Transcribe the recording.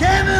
Kevin!